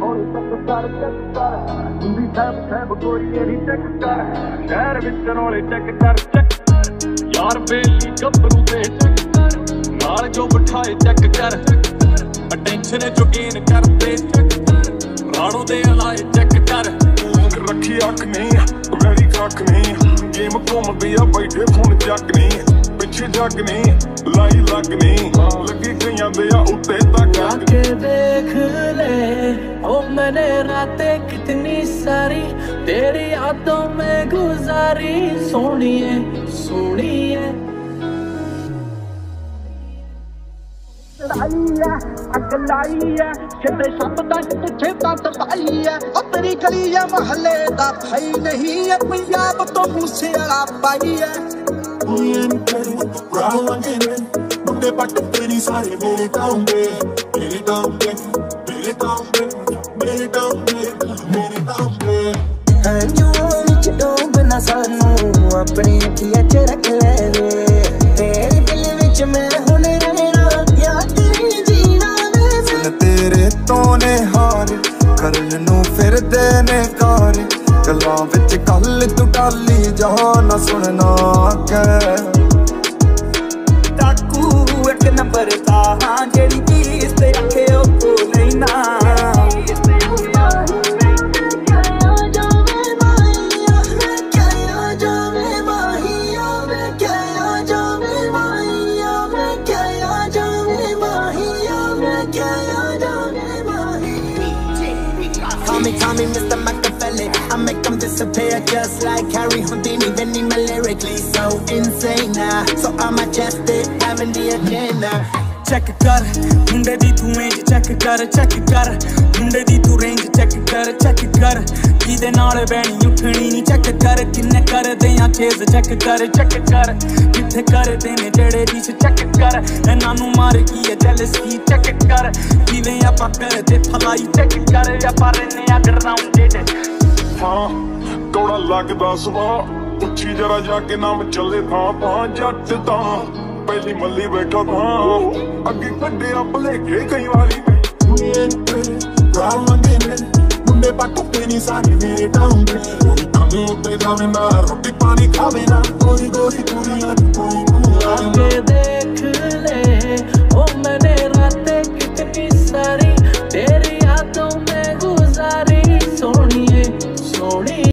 ਹੌਲੀ ਚੱਕ ਕਰ ਚੱਕ ਕਰ ਹੁੰਦੀ ਸੈਬ ਸੈਬ ਗੋਰੀਏ ਦੀ ਚੱਕ ਕਰ ਸ਼ਹਿਰ ਵਿੱਚ ਰੋਲੇ ਚੱਕ ਕਰ ਚੱਕ ਯਾਰ ਬੇਲੀ ਗੱਭਰੂ ਦੇ ਚੱਕ ਕਰ ਨਾਲ ਜੋ ਬਿਠਾਏ ਚੈੱਕ ਕਰ ਅਟੈਂਸ਼ਨ ਚੁਕੀਨ ਕਰਦੇ ਚੱਕ ਕਰ ਰਾਣੋ ਦੇ ਹਲਾਏ ਚੱਕ ਕਰ ਰੱਖੀ ਅੱਖ ਨਹੀਂ ਮੇਰੀ ਕੱਖ ਨਹੀਂ ਗੇਮ ਘੁੰਮਦੀ ਆ ਬੈਠੇ ਫੋਨ ਚੱਕ ਨਹੀਂ ਪਿੱਛੇ ਜੱਗ ਨੇ ਲਾਈ ਲੱਗ ਨੇ। ਲੱਗੀ ਕਈਆਂ ਦੇ ਆ ਉੱਤੇ ਤੱਕ ਕੇ ਦੇਖ ਲੈ ਉਹ ਮੈਨੇ ਰਾਤੇ ਕਿਤਨੀ ਸਾਰੀ ਤੇਰੀ ਯਾਦੋਂ ਮੈਂ ਗੁਜ਼ਾਰੀ। ਸੋਹਣੀਏ ਸੋਹਣੀਏ। ਲਾਈ ਐ ਅੱਗ ਲਾਈ ਐ ਕਿਤੇ ਸ਼ਬਦਾਂ ਚ ਪਿੱਛੇ ਤਾਂ ਤਪਾਈ ਐ ਉਹ ਤੇਰੀ ਗਲੀ ਮਹੱਲੇ ਦਾ ਭਾਈ ਨਹੀਂ ਐ ਪੰਜਾਬ ਤੋਂ ਮੂਸੇ ਵਾਲਾ ਪਾਈ ਐ ਮੁੰਡੇ ਪੱਟ ਤੇਰੀ ਸਾਰੇ ਮੇਰੇ ਟਾਉਂਦੇ ਮੇਰੇ ਟਾਉਂਦੇ ਮੇਰੇ ਟਾਉਂਦੇ ਮੇਰੇ ਟਾਉਂਦੇ ਮੇਰੇ ਟਾਉਂਦੇ ਹੰਝੂਆਂ ਵਿੱਚ ਡੋਬਣਾ ਸਾਨੂੰ ਆਪਣੀ ਅੱਖੀਆਂ 'ਚ ਰੱਖ ਲੈ ਵੇ ਤੇਰੇ ਦਿਲ ਵਿੱਚ ਮੈਂ ਹੁਣ ਰਹਿਣਾ ਯਾਦ ਨਹੀਂ ਜੀਣਾ ਵੇ ਸੁਣ ਤੇਰੇ ਤੋਂ ਨੇ ਹਾਰ ਕਰਨ ਨੂੰ ਫਿਰਦੇ ਨੇ ਕਾਰ ਗੱਲਾਂ ਵਿੱਚ ਕੱਲ ਤੂੰ ਟਾਲੀ ਜਾ ਨਾ ਸੁਣਨਾ ਕਹਿ ਟਾਕੂ ਇੱਕ ਨੰਬਰ ਦਾ ਹਾਂ ਜਿਹੜੀ ਚੀਜ਼ ਤੇ ਰੱਖੇ ਉਹ ਲੈਣਾ Call me, call me Mr. Machiavelli. I make them disappear just like Harry Houdini. Then me lyrically so insane now. So I'm majestic, having the agenda. Check ਕਰ ਮੁੰਡੇ ਦੀ ਤੂੰ ਰੇਂਜ ਚੈੱਕ ਕਰ ਚੈੱਕ ਕਰ ਮੁੰਡੇ ਦੀ ਤੂੰ ਰੇਂਜ ਚੈੱਕ ਕਰ check ਕਰ ਕਿਹਦੇ ਨਾਲ ਬੈਣੀ ਉੱਠਣੀ ਨਹੀਂ ਚੈੱਕ ਕਰ ਕਿੰਨੇ ਕਰਦੇ ਆ ਚੇਜ਼ ਚੈੱਕ ਕਰ ਚੈੱਕ ਕਰ ਕਿੱਥੇ ਕਰਦੇ ਨੇ ਜਿਹੜੇ ਦੀ ਚੈੱਕ ਕਰ ਇਹਨਾਂ ਨੂੰ ਮਾਰ ਕੀ ਹੈ ਜੈਲਸੀ ਚੈੱਕ ਕਰ ਕਿਵੇਂ ਆਪਾਂ ਕਰਦੇ ਫਲਾਈ ਚੈੱਕ ਕਰ ਆਪਾਂ ਰਹਿੰਦੇ ਆ ਗਰਾਊਂਡਡ ਫਾਂ ਕੌੜਾ ਲੱਗਦਾ ਸਵਾ ਪੁੱਛੀ ਜਰਾ ਜਾ ਕੇ ਨਾਮ ਚੱਲੇ ਥਾਂ ਥਾਂ ਜੱਟ ਦਾ ਪਹਿਲੀ ਮੱਲੀ ਬੈਠਾ ਥਾਂ। ਅੱਗੇ ਕੱਢਿਆ ਭਲੇਖੇ ਕਈ ਵਾਰੀ। ਰਾਉਂਗੇ ਨੇ ਮੁੰਡੇ ਪੱਕ ਤੇ ਨਹੀਂ ਸਾਰੇ ਮੇਰੇ ਟਾਉਂਗੇ ਕੋਈ ਕੰਮ ਉੱਤੇ ਜਾਵੇ ਨਾ ਰੋਟੀ ਪਾਣੀ ਖਾਵੇ ਨਾ। ਕੋਈ ਗੋਰੀ ਕੁੜੀਆਂ ਕੋਈ ਮੂੰਹ ਆਂਗੇ ਦੇਖ ನೋಡಿ